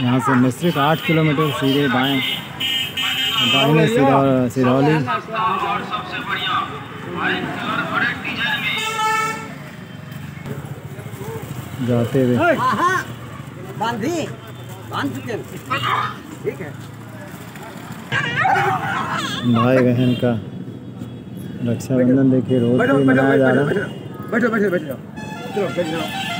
यहाँ से मिश्रिक आठ किलोमीटर सीधे बाएँ। दाहिने सीधा सिरौली जाते हुए। ठीक है। भाई बहन का रक्षाबंधन देखिए रोड पे मनाया जा रहा। है बैठो बैठो बैठो। चलो बैठ। जाओ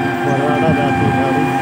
बरवाड़ा जाती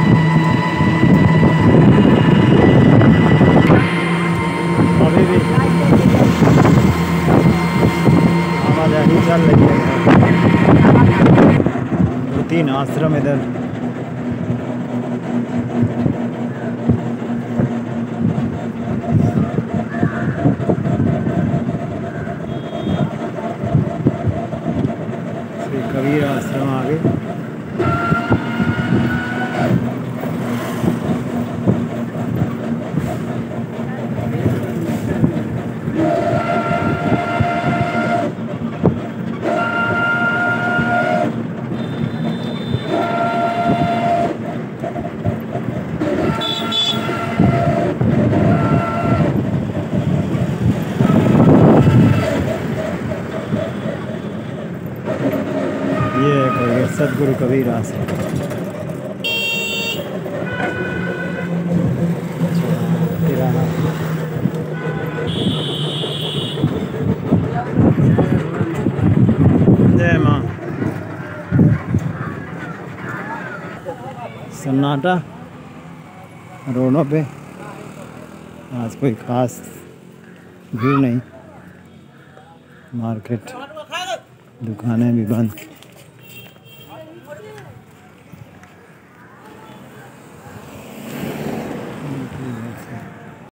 Asrami'dir. ये है सदगुरु कबीर आश्रम सन्नाटा रोडों पे। आज कोई खास भीड़ नहीं। मार्केट, दुकानें भी बंद।